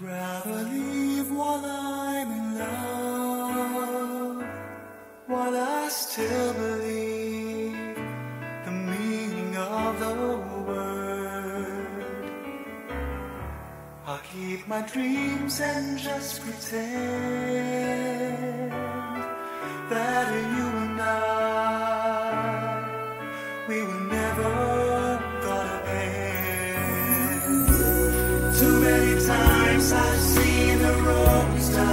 Rather leave while I'm in love, while I still believe the meaning of the word. I'll keep my dreams and just pretend Too many times I've seen the rose die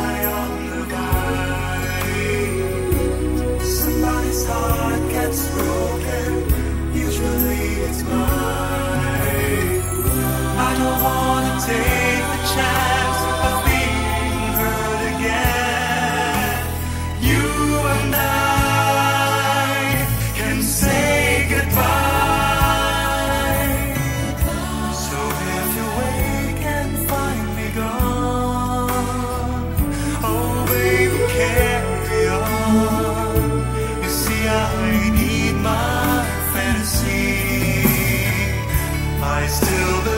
I still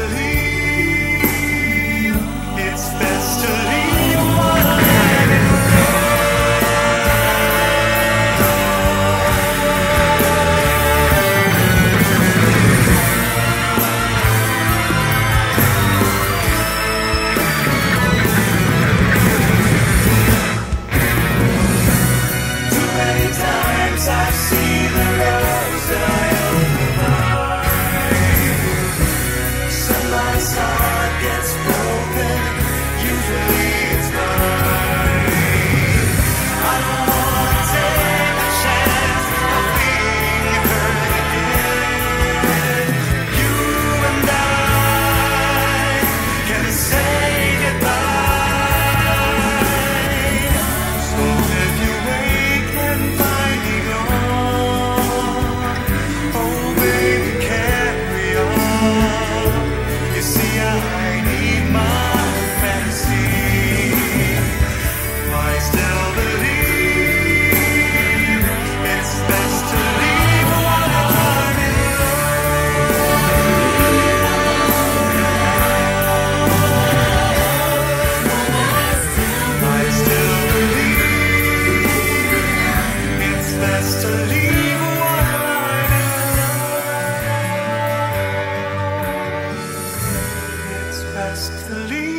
ask the.